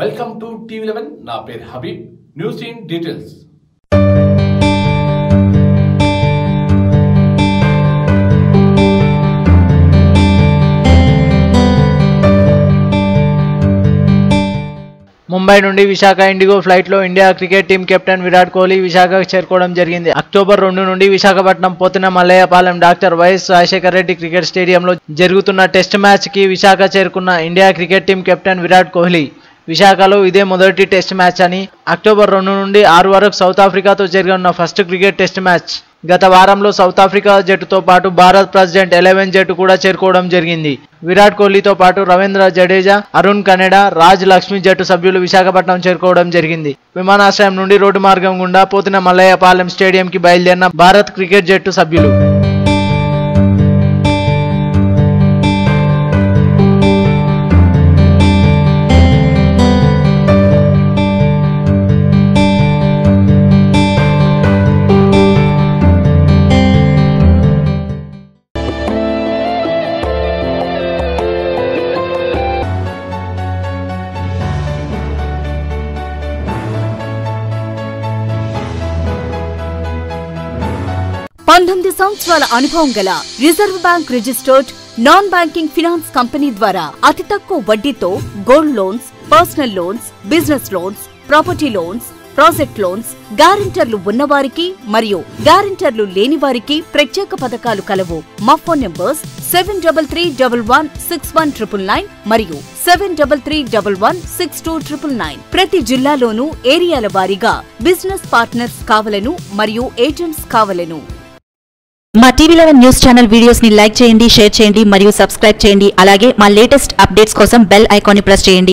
Welcome to TV eleven నా పేరు Habib. News in details Mumbai నుండి విశాఖ ఇండిగో ఫ్లైట్లో India cricket team captain Virat Kohli విశాఖకు చేరుకోవడం జరిగింది. అక్టోబర్ రెండు నుండి విశాఖపట్నం పోతున్న Mallayyapalem doctor YS Rajasekhara Reddy cricket స్టేడియంలో జరుగుతున్న టెస్ట్ మ్యాచ్కి విశాఖ చేరుకున్న India cricket team captain Virat Kohli. విశాఖలో ఇదే మొదటి టెస్ట్ మ్యాచ్ అని అక్టోబర్ రెండు నుండి ఆరు వరకు సౌత్ ఆఫ్రికాతో జరగనున్న ఫస్ట్ క్రికెట్ టెస్ట్ మ్యాచ్. గత వారంలో సౌత్ ఆఫ్రికా జట్టుతో పాటు భారత్ ప్రెసిడెంట్ ఎలెవెన్ జట్టు కూడా చేరుకోవడం జరిగింది. విరాట్ కోహ్లీతో పాటు రవీంద్ర జడేజా అరుణ్ కనెడా రాజ్ లక్ష్మి జట్టు సభ్యులు విశాఖపట్నం చేరుకోవడం జరిగింది. విమానాశ్రయం నుండి రోడ్డు మార్గం గుండా పోతిన మల్లయ్యపాలెం స్టేడియంకి బయలుదేరిన భారత్ క్రికెట్ జట్టు సభ్యులు. పంతొమ్మిది సంవత్సరాల అనుభవం గల reserve bank registered non banking finance company ద్వారా అతి తక్కువ వడ్డీతో gold loans personal loans business loans property loans project loans గ్యారంటర్లు ఉన్నవారికి మరియు గ్యారెంటర్లు లేని వారికి ప్రత్యేక పథకాలు కలవు. మా phone numbers seven double three double one six one triple nine మరియు seven double three double one six two triple nine. ప్రతి జిల్లాలోనూ ఏరియాల వారీగా బిజినెస్ పార్ట్నర్స్ కావలను మరియు ఏజెంట్స్ కావలను. మా టీవీ లెవెన్ న్యూస్ ఛానల్ వీడియోస్ని లైక్ చేయండి షేర్ చేయండి మరియు సబ్స్క్రైబ్ చేయండి. అలాగే మా లేటెస్ట్ అప్డేట్స్ కోసం బెల్ ఐకాన్ని ప్రెస్ చేయండి.